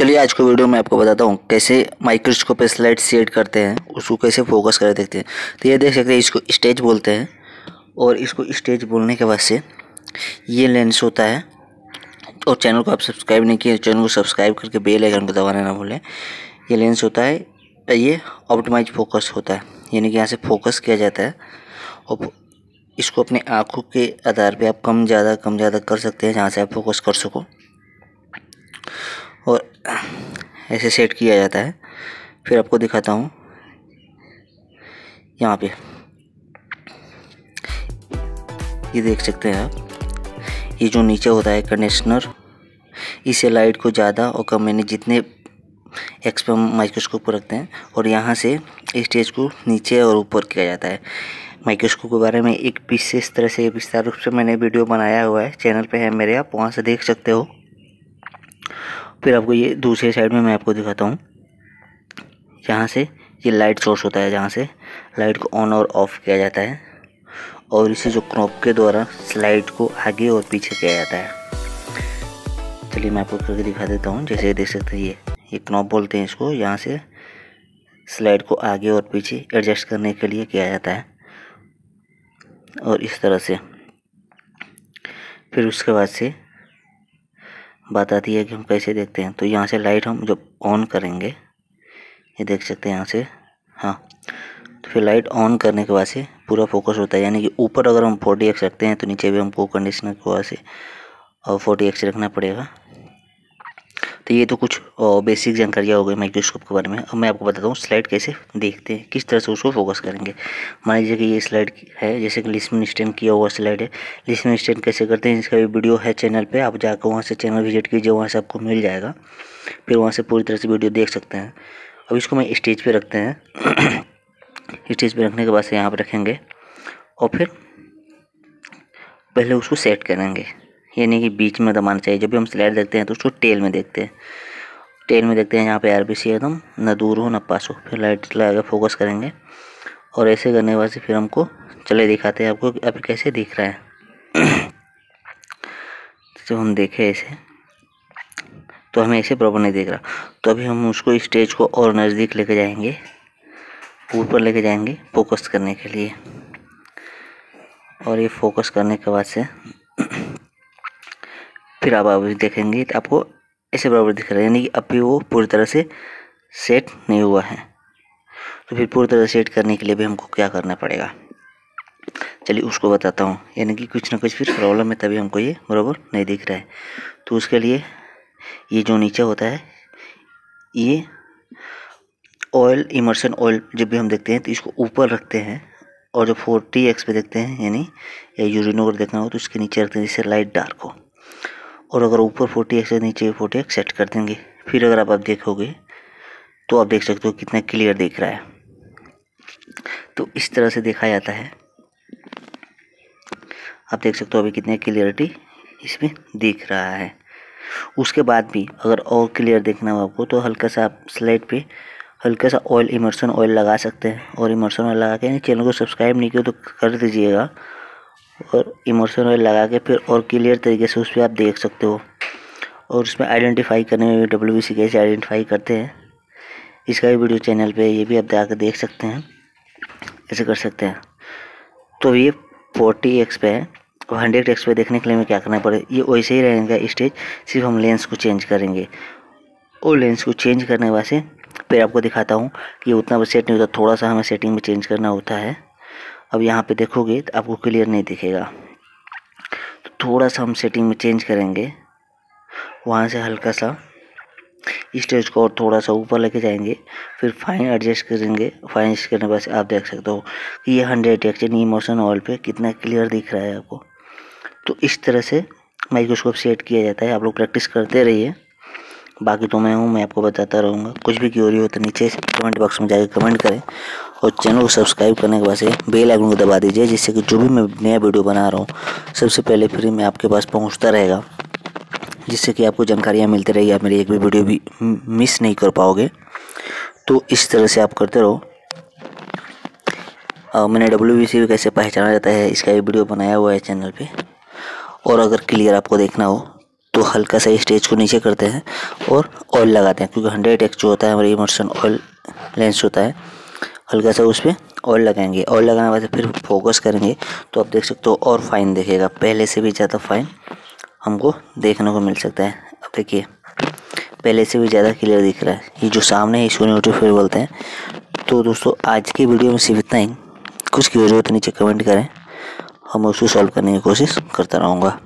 चलिए आज को वीडियो में आपको बताता हूँ कैसे माइक्रोस्कोप स्लाइड सेट करते हैं, उसको कैसे फोकस कर देखते हैं। तो ये देख सकते हैं, इसको स्टेज बोलते हैं और इसको स्टेज बोलने के बाद से ये लेंस होता है। और चैनल को आप सब्सक्राइब नहीं किए चैनल को सब्सक्राइब करके बेल आइकन को दबाना ना भूलें। ये लेंस होता है, ये ऑप्टिमाइज फोकस होता है, यानी कि यहाँ से फोकस किया जाता है। और इसको अपने आँखों के आधार पे आप कम ज़्यादा कम ज़्यादा कर सकते हैं जहाँ से आप फोकस कर सको। और ऐसे सेट किया जाता है। फिर आपको दिखाता हूँ। यहाँ पे। ये देख सकते हैं आप। ये जो नीचे होता है कंडीशनर, इसे लाइट को ज़्यादा और कम मैंने जितने एक्सपे माइक्रोस्कोप को रखते हैं, और यहाँ से स्टेज को नीचे और ऊपर किया जाता है। माइक्रोस्कोप के बारे में एक विशेष तरह से विस्तार रूप से मैंने वीडियो बनाया हुआ है। चैनल पे है मेरे, आप वहाँ से देख सकते हो। फिर आपको ये दूसरे साइड में मैं आपको दिखाता हूँ। यहाँ से ये लाइट सोर्स होता है, जहाँ से लाइट को ऑन और ऑफ़ किया जाता है और इसे जो क्रॉप के द्वारा स्लाइड को आगे और पीछे किया जाता है। चलिए मैं आपको करके दिखा देता हूँ। जैसे देख सकते हैं, ये ये knop बोलते हैं इसको। यहाँ से स्लाइड को आगे और पीछे एडजस्ट करने के लिए किया जाता है। और इस तरह से। फिर उसके बाद से बात आती है कि हम कैसे देखते हैं। तो यहाँ से लाइट हम जब ऑन करेंगे, ये देख सकते हैं यहाँ से हाँ। तो फिर लाइट ऑन करने के बाद से पूरा फोकस होता है। यानी कि ऊपर अगर हम फोर्टी एक्स रखते हैं तो नीचे भी हमको कंडीशनर के वजह से, और फोर्टी एक्स रखना पड़ेगा। तो ये तो कुछ बेसिक जानकारियाँ हो गई माइक्रोस्कोप के बारे में। अब मैं आपको बताता हूँ स्लाइड कैसे देखते हैं, किस तरह से उसको फोकस करेंगे। मान लीजिए कि ये स्लाइड है, जैसे कि लिस्मिन स्टैंड किया हुआ स्लाइड है। लिस्मिन स्टैंड कैसे करते हैं, इसका भी वीडियो है चैनल पर आप जाकर वहाँ से चैनल विज़िट कीजिए, वहाँ से आपको मिल जाएगा। फिर वहाँ से पूरी तरह से वीडियो देख सकते हैं। अब इसको मैं स्टेज पर रखते हैं। स्टेज पर रखने के बाद से यहाँ पर रखेंगे और फिर पहले उसको सेट करेंगे। ये नहीं कि बीच में दबाना चाहिए। जब भी हम स्लाइड देखते हैं तो उसको टेल में देखते हैं। टेल में देखते हैं, यहाँ पे आर बी सी एकदम, न दूर हो, न पास हो। फिर लाइट लगा फोकस करेंगे। और ऐसे करने के बाद से फिर हमको चले दिखाते हैं आपको अभी कैसे दिख रहा है। तो हम देखें ऐसे। तो हमें ऐसे प्रॉपर नहीं दिख रहा। तो अभी हम उसको स्टेज को और नज़दीक लेके जाएँगे। ऊपर लेके जाएँगे फोकस करने के लिए। और ये फोकस करने के बाद से फिर आप अभी देखेंगे तो आपको ऐसे बराबर दिख रहा है, यानी कि अभी वो पूरी तरह से सेट नहीं हुआ है। तो फिर पूरी तरह सेट करने के लिए भी हमको क्या करना पड़ेगा? चलिए उसको बताता हूँ। यानी कि कुछ ना कुछ फिर प्रॉब्लम है तभी हमको ये बराबर नहीं दिख रहा है। तो उसके लिए ये जो नीचे होता है, ये ऑयल इमर्सन ऑयल जब भी हम देखते हैं तो इसको ऊपर रखते हैं और जब फोर्टी एक्स पे देखते हैं, यानी या यूरिनो देखना हो तो उसके नीचे रखते हैं जिससे लाइट डार्क हो। और अगर ऊपर फोर्टी एक्स नीचे फोर्टी एक्स सेट कर देंगे, फिर अगर आप आप देखोगे तो आप देख सकते हो कितना क्लियर दिख रहा है। तो इस तरह से देखा जाता है। आप देख सकते हो अभी कितनी क्लियरिटी इसमें दिख रहा है। उसके बाद भी अगर और क्लियर देखना हो आपको तो हल्का सा आप स्लाइड पे हल्का सा ऑयल इमर्सन ऑयल लगा सकते हैं। और इमर्सन ऑयल लगा के चैनल को सब्सक्राइब नहीं किया तो कर दीजिएगा। और इमोशन ऑयल लगा के फिर और क्लियर तरीके से उस पर आप देख सकते हो। और उसमें आइडेंटिफाई करने में डब्ल्यू बी सी कैसे आइडेंटिफाई करते हैं। इसका भी वीडियो चैनल पे ये भी आप जाकर देख सकते हैं। ऐसे कर सकते हैं। तो ये फोर्टी एक्स पे है। और हंड्रेड एक्स पे देखने के लिए हमें क्या करना पड़ेगा ये वैसे ही रहेगा स्टेज। सिर्फ़ हम लेंस को चेंज करेंगे। और लेंस को चेंज करने के फिर आपको दिखाता हूँ कि उतना सेट नहीं होता। थोड़ा सा हमें सेटिंग में चेंज करना होता है। अब यहाँ पे देखोगे तो आपको क्लियर नहीं दिखेगा। तो थोड़ा सा हम सेटिंग में चेंज करेंगे। वहाँ से हल्का सा स्टेज को और थोड़ा सा ऊपर लेके जाएँगे। फिर फाइन एडजस्ट करेंगे। फाइन एडजस्ट करने के बाद आप देख सकते हो कि ये हंड्रेड एक्शन इमोशन ऑल पे कितना क्लियर दिख रहा है आपको। तो इस तरह से माइक्रोस्कोप सेट किया जाता है। आप लोग प्रैक्टिस करते रहिए। बाकी तो मैं हूँ, मैं आपको बताता रहूँगा। कुछ भी क्योरी हो तो नीचे कमेंट बॉक्स में जाकर कमेंट करें। और चैनल को सब्सक्राइब करने के बाद से बेल आइकन को दबा दीजिए, जिससे कि जो भी मैं नया वीडियो बना रहा हूँ, सबसे पहले फ्री में आपके पास पहुँचता रहेगा, जिससे कि आपको जानकारियाँ मिलती रहेगी, आप मेरी एक भी वीडियो भी मिस नहीं कर पाओगे। तो इस तरह से आप करते रहो। मैंने डब्ल्यू सी कैसे पहचाना जाता है, इसका भी वीडियो बनाया हुआ है चैनल पे। और अगर क्लियर आपको देखना हो तो हल्का सा स्टेज को नीचे करते हैं और ऑयल लगाते हैं, क्योंकि हंड्रेड एक्स जो होता है, हमारे इमर्सन ऑयल लेंस होता है हल्का सा उस पर ऑयल लगाएँगे। ऑयल लगाने के बाद फिर फोकस करेंगे। तो आप देख सकते हो, और फाइन देखेगा। पहले से भी ज़्यादा फाइन हमको देखने को मिल सकता है। अब देखिए, पहले से भी ज़्यादा क्लियर दिख रहा है। ये जो सामने है, इसको न्यूट्रीफायर बोलते हैं। तो दोस्तों, आज की वीडियो में सिर्फ़ इतना ही। कुछ की ज़रूरत नीचे कमेंट करें। हम उसको सॉल्व करने की कोशिश करता रहूँगा।